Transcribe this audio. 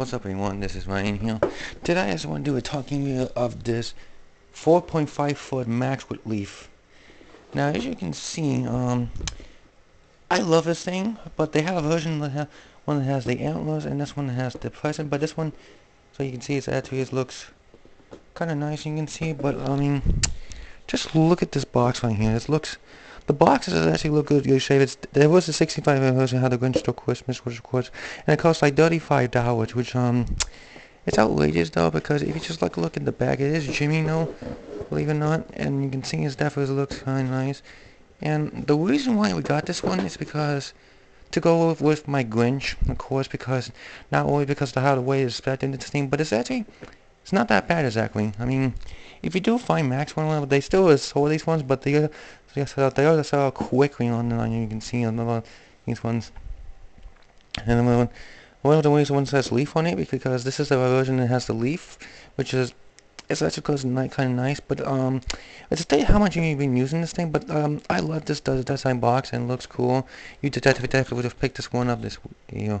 What's up everyone, this is Ryan here. Today I just want to do a talking video of this 4.5 foot Max with wreath. Now as you can see, um, I love this thing, but they have a version that has one that has the antlers and this one has the present, but this one, so you can see it's it looks kind of nice you can see, but I mean, just look at this box right here, it looks the boxes actually look good. You shave it. There was a 65 version had the Grinch Stole Christmas, which of course, and it cost like 35 dollars, which um, it's outrageous though because if you just like look at the back, it is Gemmy, no, believe it or not, and you can see his definitely looks kind of nice. And the reason why we got this one is because to go with, with my Grinch, of course, because not only because of how the way it's spec into this thing, but it's actually it's not that bad exactly. I mean, if you do find Max one, they still sold these ones, but they uh, they are sell quickly on the You can see on the these ones. And then one, one of the ways one says leaf on it because this is the version that has the leaf, which is it's actually kind of nice, but um, it's tell you how much you've been using this thing. But um, I love this design box and it looks cool. You definitely would have picked this one up this you know